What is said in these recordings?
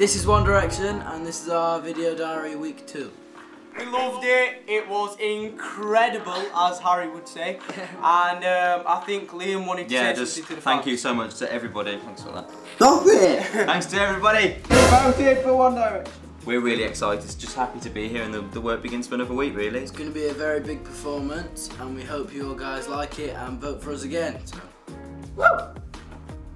This is One Direction, and this is our video diary week two. We loved it. It was incredible, as Harry would say. And um, I think Liam wanted to Yeah, say just to the thank fans. you so much to everybody. Thanks for that. Stop it! Thanks to everybody. Voted for One Direction. We're really excited. Just happy to be here, and the, the work begins for another week. Really. It's going to be a very big performance, and we hope you all guys like it and vote for us again. So,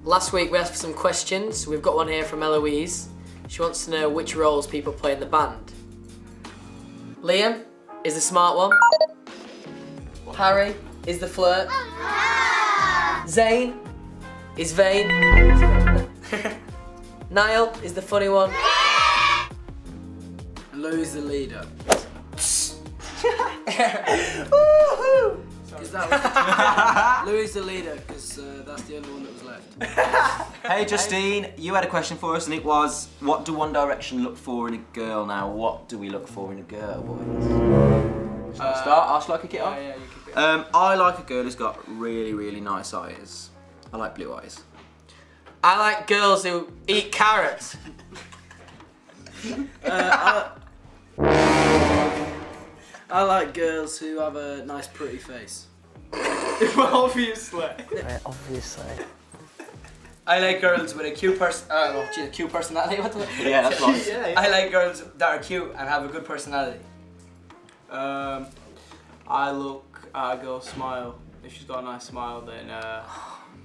Last week we asked for some questions. We've got one here from Eloise. She wants to know which roles people play in the band. Liam is the smart one. Harry is the flirt. Zayn is vain. Niall is the funny one. and Louis the leader. Is that Louis the leader? Because uh, that's the only one that was left. Hey Justine, you had a question for us, and it was, what do One Direction look for in a girl now? What do we look for in a girl, boys? Shall I start? I'll shall I kick it off? yeah, you keep it. Um, I like a girl who's got really, really nice eyes. I like blue eyes. I like girls who eat carrots. I like girls who have a nice, pretty face. Obviously. Obviously. I like girls with a cute person. Uh, no, geez, a cute personality. What the? Yeah, that's nice. I like girls that are cute and have a good personality. Um, I look at a girl's smile. If she's got a nice smile, then uh,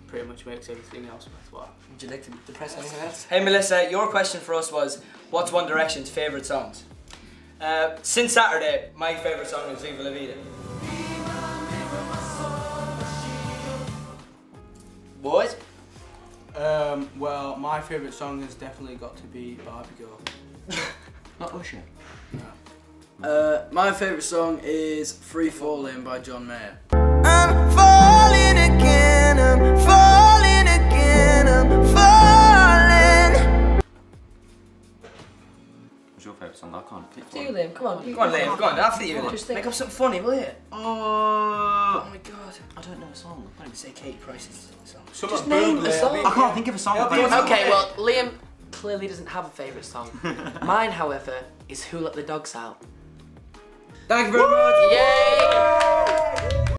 pretty much makes everything else worthwhile. Would you like to depress anything else? Hey Melissa, your question for us was, what's One Direction's favourite songs? Uh, since Saturday, my favourite song is Viva La Vida. Boys? Um, well, my favourite song has definitely got to be Barbie Girl. Not Usher. Uh, my favourite song is Free Falling by John Mayer. Do one. you, Liam? Come on. Go on Liam, go on, after you Just Liam. think. Make up something funny, will you? Oh, Oh my god, I don't know a song. I can't even say Katie Price's song. Just name a song. I can't think of a song. Help about you it. out. Okay, well, Liam clearly doesn't have a favourite song. Mine, however, is Who Let the Dogs Out. Thank you very much! Yay!